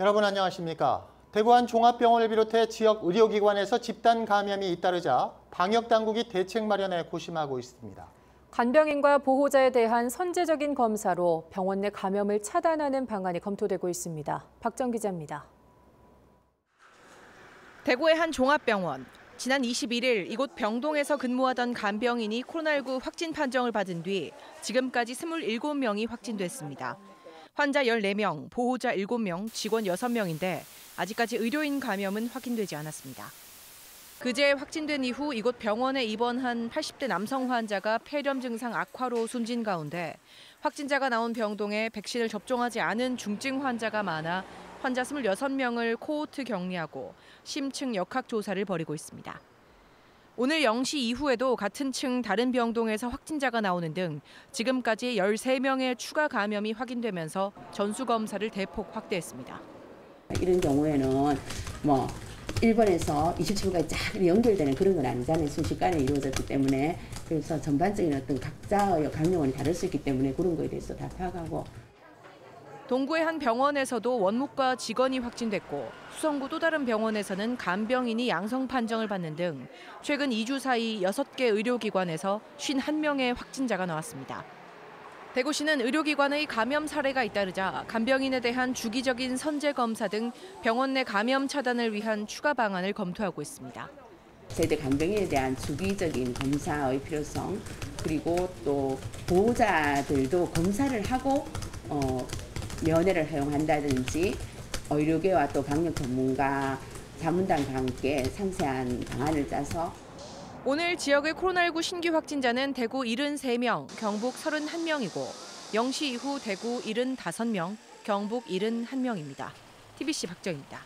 여러분 안녕하십니까? 대구 한 종합병원을 비롯해 지역 의료기관에서 집단 감염이 잇따르자 방역 당국이 대책 마련에 고심하고 있습니다. 간병인과 보호자에 대한 선제적인 검사로 병원 내 감염을 차단하는 방안이 검토되고 있습니다. 박정 기자입니다. 대구의 한 종합병원. 지난 21일 이곳 병동에서 근무하던 간병인이 코로나19 확진 판정을 받은 뒤 지금까지 27명이 확진됐습니다. 환자 14명, 보호자 7명, 직원 6명인데 아직까지 의료인 감염은 확인되지 않았습니다. 그제 확진된 이후 이곳 병원에 입원한 80대 남성 환자가 폐렴 증상 악화로 숨진 가운데 확진자가 나온 병동에 백신을 접종하지 않은 중증 환자가 많아 환자 26명을 코호트 격리하고 심층 역학 조사를 벌이고 있습니다. 오늘 0시 이후에도 같은 층 다른 병동에서 확진자가 나오는 등 지금까지 13명의 추가 감염이 확인되면서 전수 검사를 대폭 확대했습니다. 이런 경우에는 뭐 1번에서 27번까지 쫙 연결되는 그런 건 아니잖아요. 순식간에 이루어졌기 때문에 그래서 전반적인 어떤 각자의 감염원이 다를 수 있기 때문에 그런 거에 대해서 다 파악하고 동구의 한 병원에서도 원무과 직원이 확진됐고 수성구 또 다른 병원에서는 간병인이 양성 판정을 받는 등 최근 2주 사이 6개 의료기관에서 51명의 확진자가 나왔습니다. 대구시는 의료기관의 감염 사례가 잇따르자 간병인에 대한 주기적인 선제 검사 등 병원 내 감염 차단을 위한 추가 방안을 검토하고 있습니다. 세대 간병인에 대한 주기적인 검사의 필요성 그리고 또 보호자들도 검사를 하고 어, 면회를 허용한다든지 의료계와 또 방역 전문가 자문단과 함께 상세한 방안을 짜서 오늘 지역의 코로나19 신규 확진자는 대구 73명, 경북 31명이고 0시 이후 대구 75명, 경북 71명입니다. TBC 박정입니다.